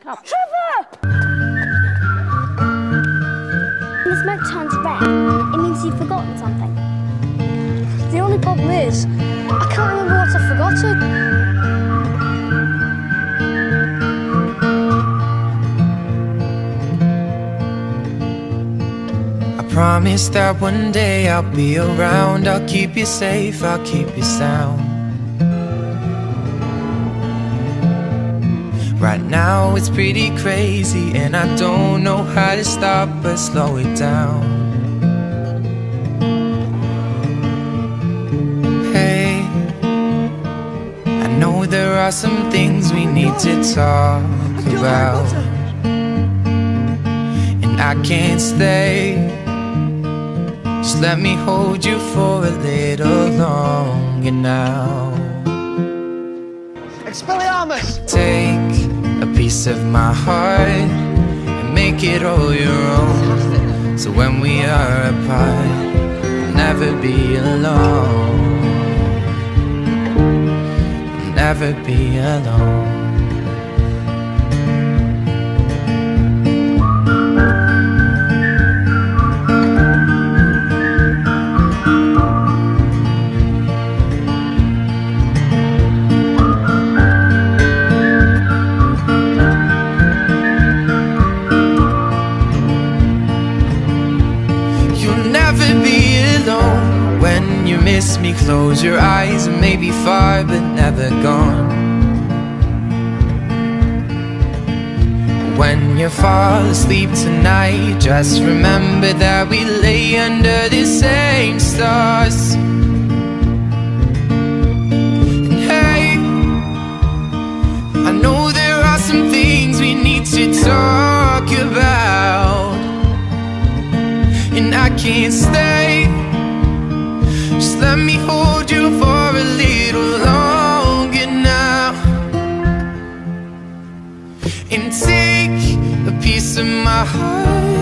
Come. Trevor! When the smoke turns red, it means you've forgotten something. The only problem is, I can't remember what I've forgotten. I promise that one day I'll be around. I'll keep you safe, I'll keep you sound. Right now it's pretty crazy, and I don't know how to stop but slow it down. Hey, I know there are some things we need to talk about, and I can't stay. Just let me hold you for a little longer now. Expelliarmus! Take piece of my heart and make it all your own. So when we are apart, I'll never be alone. I'll never be alone. Never be alone when you miss me. Close your eyes and maybe far, but never gone. When you fall asleep tonight, just remember that we lay under the same stars. Can't stay. Just let me hold you for a little longer now. And take a piece of my heart